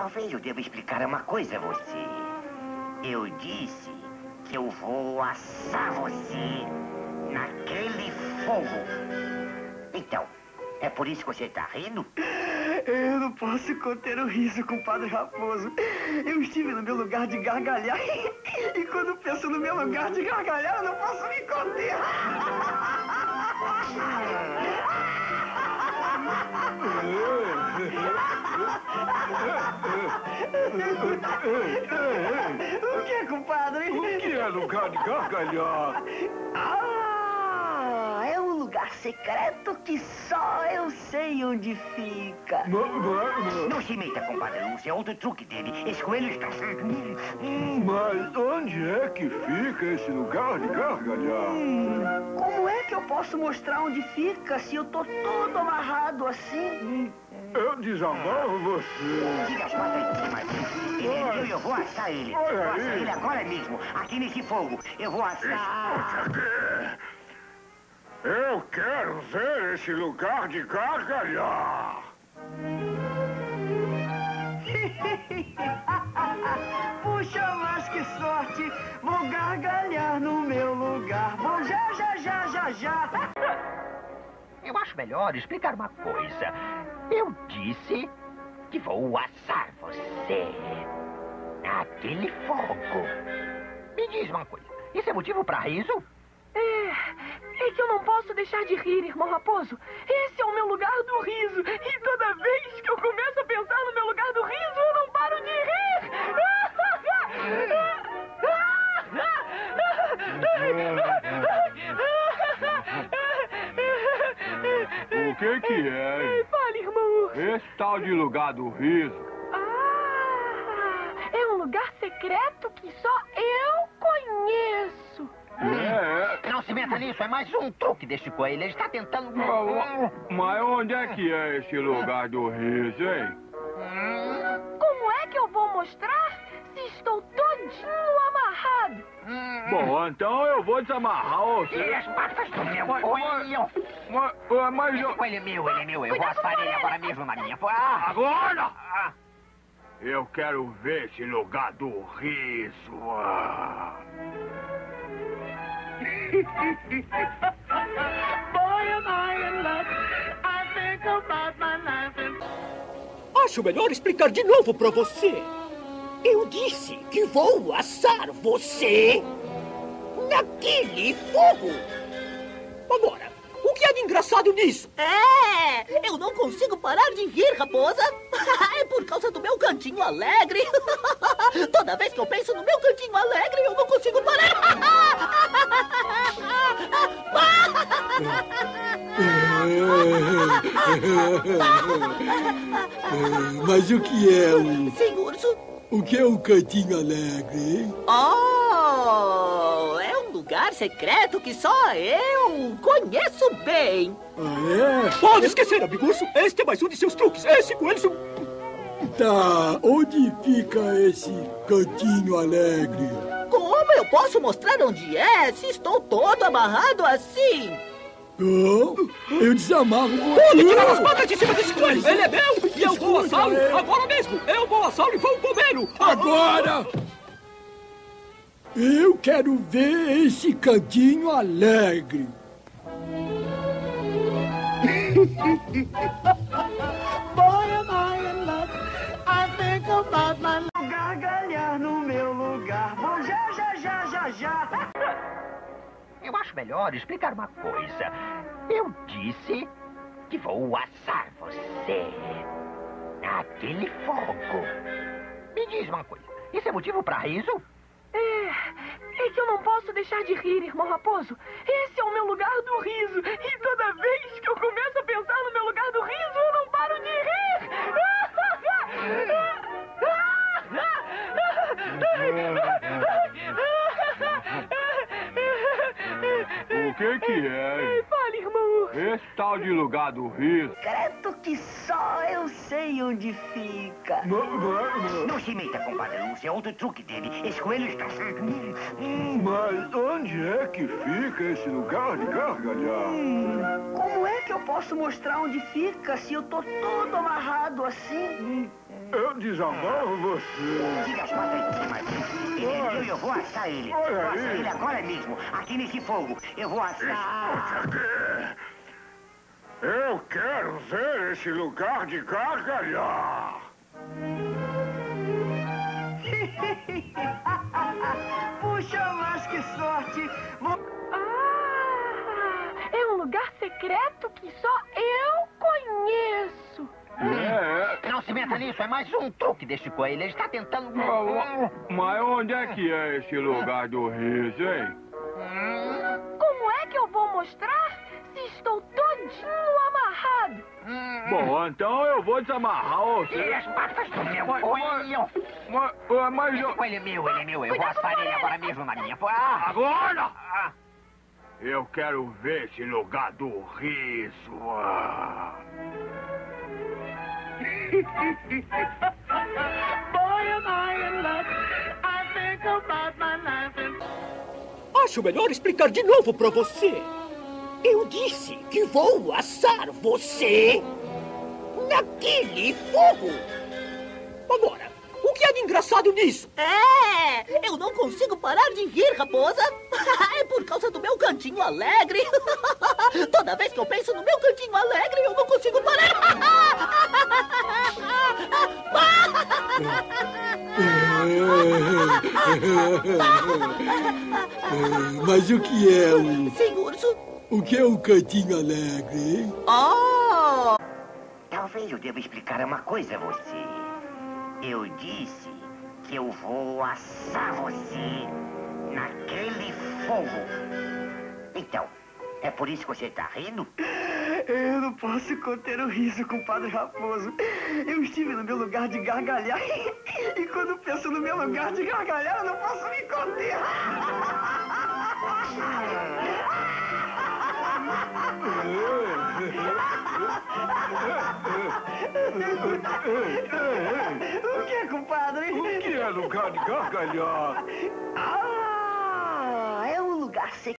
Talvez eu deva explicar uma coisa a você. Eu disse que eu vou assar você naquele fogo. Então, é por isso que você está rindo? Eu não posso conter o riso, compadre Raposo. Eu estive no meu lugar de gargalhar. E quando penso no meu lugar de gargalhar, eu não posso me conter. O que, compadre? O que é lugar de gargalhar? Lugar secreto que só eu sei onde fica. Mas, mas, Não se meta, compadre Lúcio. É outro truque dele. Esse coelho está... Hum, mas onde é que fica esse lugar de gargalhar? Hum, como é que eu posso mostrar onde fica se eu tô todo amarrado assim? Eu desamarro você. Tira as patas. Ele viu, eu vou assar ele. Vou Olha assar aí. ele agora mesmo. Aqui nesse fogo. Eu vou assar... Eu quero ver esse lugar de gargalhar. Puxa, mas que sorte! Vou gargalhar no meu lugar. Vou já, já, já, já, já. Eu acho melhor explicar uma coisa. Eu disse que vou assar você naquele fogo. Me diz uma coisa. Isso é motivo para riso? É, é que eu não posso deixar de rir, irmão Raposo. Esse é o meu lugar do riso. E toda vez que eu começo a pensar no meu lugar do riso, eu não paro de rir. O que que é? Fale, irmão Urso. Esse tal de lugar do riso. Ah, é um lugar secreto que só eu É, meta nisso. É mais um truque deste coelho. Ele está tentando... é. Mas onde é que é esse lugar do riso, hein? Como é que eu vou mostrar se estou todinho amarrado? Bom, então eu vou desamarrar você. as patas do meu Mas- coelho. Mas, ah, mas Esse eu... coelho é meu, ele é meu. Eu vou assar ele agora mesmo na minha... Ah, Agora! ah. Eu quero ver esse lugar do riso. Ah. Acho melhor explicar de novo pra você. Eu disse que vou assar você naquele fogo. Agora, o que é de engraçado nisso? É, eu não consigo parar de rir, raposa. É por causa do meu cantinho alegre. Toda vez que eu penso no meu cantinho alegre, eu não consigo parar. Mas o que é o. Sim, urso. O que é um cantinho alegre, hein? Oh, é um lugar secreto que só eu conheço bem. Ah, Pode esquecer, amigurso. Este é mais um de seus truques. Esse coelho... é? Tá. Onde fica esse cantinho alegre? Como eu posso mostrar onde é se estou todo amarrado assim? Eu desamarro Pode tirar as patas de cima desse coelho. Ele é meu e eu vou assá-lo agora mesmo. Eu vou assá-lo e vou comê-lo. Agora! Eu quero ver esse cantinho alegre. Gargalhar no meu lugar. Vou já, já, já, já, já. Eu acho melhor explicar uma coisa. Eu disse que vou assar você naquele fogo. Me diz uma coisa. Isso é motivo para riso? É, é que eu não posso deixar de rir, irmão Raposo. É que que é? Fale, irmão Urso. Esse tal de lugar do riso. Secreto que só eu sei onde fica. Mas, mas, Não se meta, compadre Lúcio. É outro truque dele. Esse coelho está... Hum. mas onde é que fica esse lugar de gargalhar? Hum, como é que eu posso mostrar onde fica se eu tô todo amarrado assim? Eu desamarro você. Tira as patas de cima. Ele é meu e eu vou assar ele. Olha Vou aí. assar ele agora mesmo, aqui nesse fogo. Eu vou assar. Eu quero ver esse lugar de gargalhar. Puxa, Meta nisso, é mais um truque desse coelho. Ele está tentando. mas onde é que é esse lugar do riso, hein? Como é que eu vou mostrar se estou todinho amarrado? Bom, então eu vou desamarrar você. as patas do meu Mas- coelho. Mas, ah, mas Esse eu... coelho é meu, ele é meu. Eu vou assar ele agora mesmo na minha. Ah! Agora! Ah! Eu quero ver esse lugar do riso. Ah. Acho melhor explicar de novo pra você. Eu disse que vou assar você naquele fogo. Agora, o que há de engraçado nisso? É, eu não consigo parar de rir, raposa. É por causa do meu cantinho alegre. Toda vez que eu penso no meu cantinho alegre, eu não consigo parar. Mas o que é o. Urso. O que é um cantinho alegre, hein? Oh! Talvez eu deva explicar uma coisa a você. Eu disse que eu vou assar você naquele fogo. Então, é por isso que você está rindo? Eu não posso conter o riso com o Padre Raposo. Eu estive no meu lugar de gargalhar. E quando penso no meu lugar de gargalhar, eu não posso me conter. O que, compadre? O que é lugar de gargalhar? Ah, é um lugar secreto.